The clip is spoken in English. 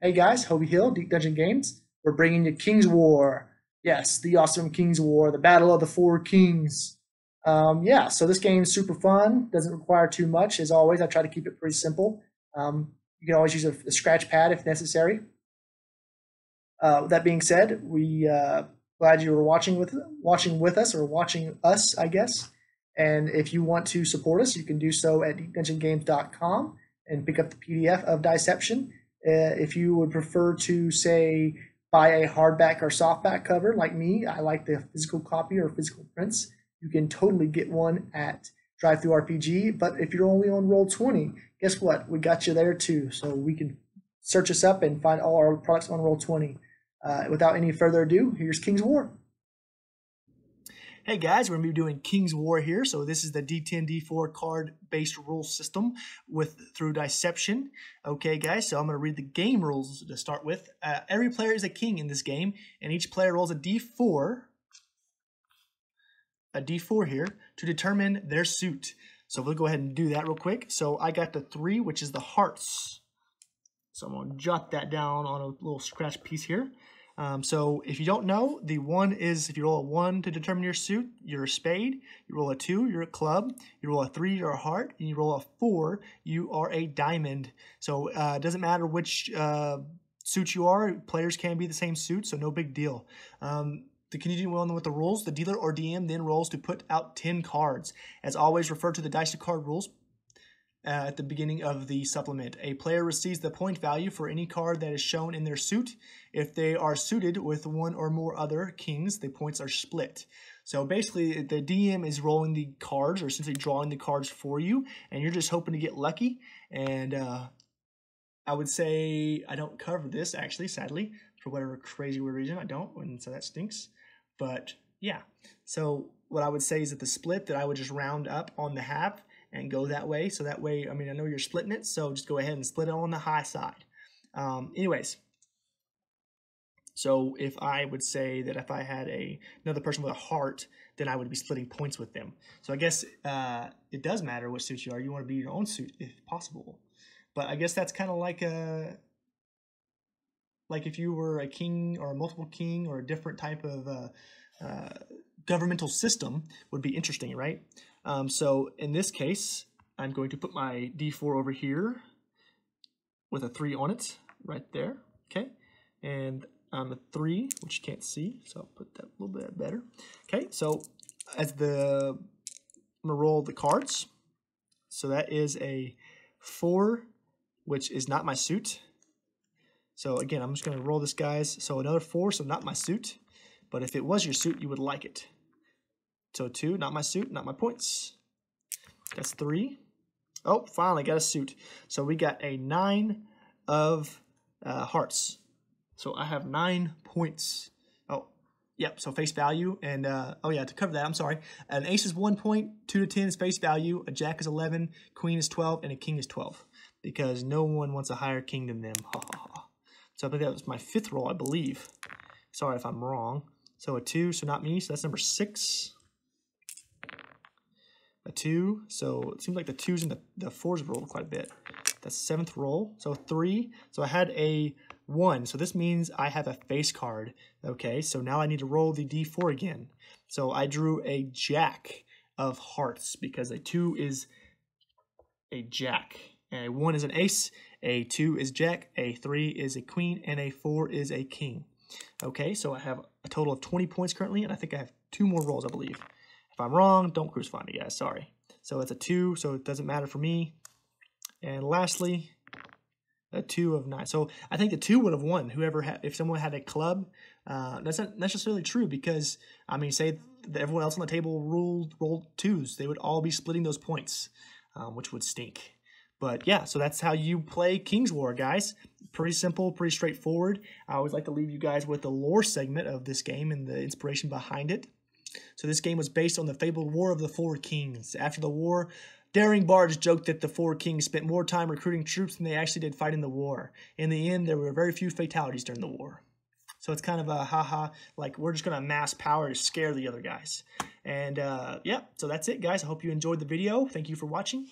Hey guys, Hobie Hill, Deep Dungeon Games. We're bringing you King's War. Yes, the awesome King's War, the Battle of the Four Kings. Um, yeah, so this game is super fun. Doesn't require too much. As always, I try to keep it pretty simple. Um, you can always use a, a, scratch pad if necessary. Uh, that being said, we uh, glad you were watching with watching with us or watching us, I guess. And if you want to support us, you can do so at deepdungeongames.com and pick up the PDF of Diception. Uh, if you would prefer to say buy a hardback or softback cover like me, I like the physical copy or physical prints. You can totally get one at Drive Through RPG. But if you're only on Roll20, guess what? We got you there too. So we can search us up and find all our products on Roll20. Uh, without any further ado, here's King's War. Hey guys, we're to be doing King's War here. So this is the D10, D4 card-based rule system with through Diception. Okay guys, so I'm to read the game rules to start with. Uh, every player is a king in this game, and each player rolls a D4, a D4 here, to determine their suit. So we'll go ahead and do that real quick. So I got the 3, which is the hearts. So I'm to jot that down on a little scratch piece here. Um, so if you don't know, the one is if you roll a one to determine your suit, you're a spade. You roll a two, you're a club. You roll a three, you're a heart. And you roll a four, you are a diamond. So uh, it doesn't matter which uh, suit you are. Players can be the same suit, so no big deal. Um, to continue on with the rules, the dealer or DM then rolls to put out 10 cards. As always, refer to the dice to card rules uh, at the beginning of the supplement. A player receives the point value for any card that is shown in their suit. If they are suited with one or more other kings, the points are split. So basically, the DM is rolling the cards, or essentially drawing the cards for you, and you're just hoping to get lucky. And uh, I would say I don't cover this, actually, sadly, for whatever crazy weird reason. I don't, and so that stinks. But yeah, so what I would say is that the split that I would just round up on the half and go that way. So that way, I mean, I know you're splitting it, so just go ahead and split it on the high side. Um, anyways, so if I would say that if I had a another person with a heart, then I would be splitting points with them. So I guess uh, it does matter what suit you are. You want to be your own suit if possible. But I guess that's kind of like a like if you were a king or a multiple king or a different type of uh, uh, governmental system would be interesting, right? Um, so in this case, I'm going to put my D4 over here with a 3 on it, right there, okay? And on the 3, which you can't see, so I'll put that a little bit better. Okay, so as the, I'm going to roll the cards. So that is a 4, which is not my suit. So again, I'm just going to roll this, guys. So another 4, so not my suit. But if it was your suit, you would like it. So two, not my suit, not my points. That's three. Oh, finally got a suit. So we got a nine of uh, hearts. So I have nine points. Oh, yep. So face value and uh, oh yeah, to cover that, I'm sorry. An ace is one point, two to ten is face value. A jack is eleven, queen is twelve, and a king is twelve because no one wants a higher king than them. So I think that was my fifth roll, I believe. Sorry if I'm wrong. So a two, so not me. So that's number six a two. So it seems like the twos and the, the fours rolled quite a bit. That's seventh roll. So three. So I had a one. So this means I have a face card. Okay, so now I need to roll the d4 again. So I drew a jack of hearts because a two is a jack. A one is an ace. A two is jack. A three is a queen. And a four is a king. Okay, so I have a total of 20 points currently. And I think I have two more rolls, I believe. If I'm wrong, don't crucify me, guys. Sorry. So it's a 2, so it doesn't matter for me. And lastly, a 2 of 9. So I think the 2 would have won. Whoever had, if someone had a club, uh, that's not necessarily true because, I mean, say everyone else on the table ruled, rolled 2s. They would all be splitting those points, um, which would stink. But yeah, so that's how you play King's War, guys. Pretty simple, pretty straightforward. I always like to leave you guys with the lore segment of this game and the inspiration behind it. So this game was based on the fabled War of the Four Kings. After the war, daring bards joked that the Four Kings spent more time recruiting troops than they actually did fighting the war. In the end, there were very few fatalities during the war. So it's kind of a haha, like we're just going to amass power to scare the other guys. And uh, yeah, so that's it, guys. I hope you enjoyed the video. Thank you for watching.